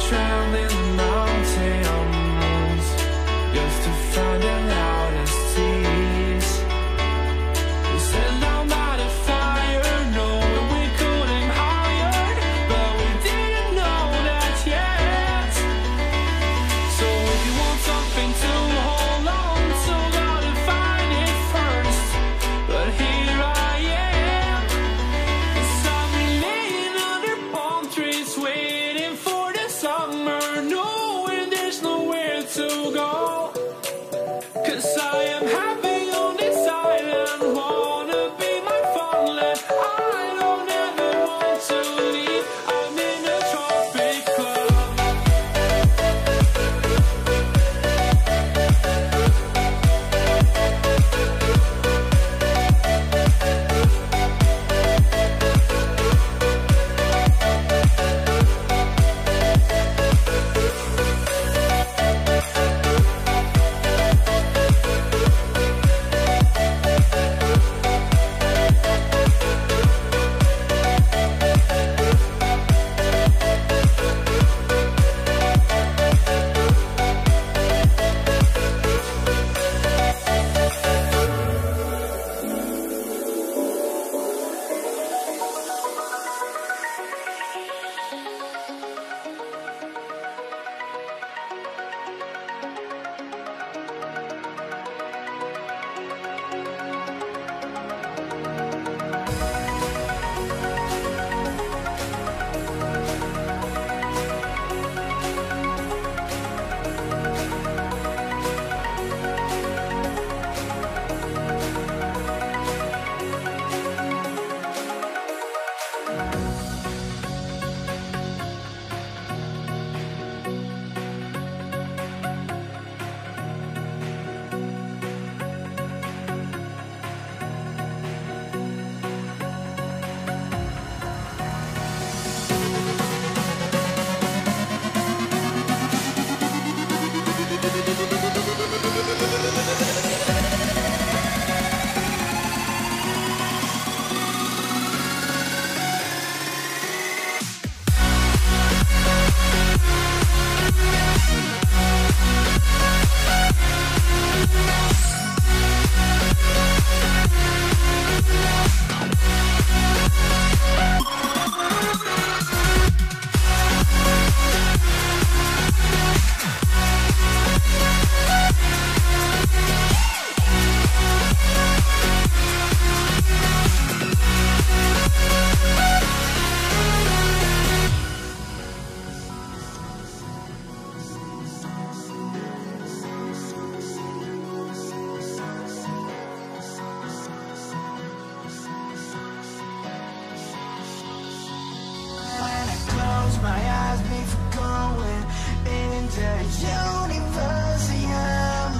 traveling the universe I am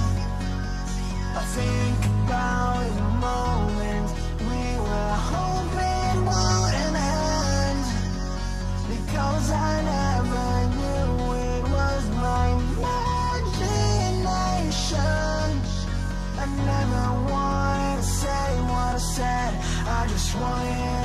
I think about the moment We were hoping wouldn't end. Because I never knew it was my imagination. I never wanted to say what I said. I just wanted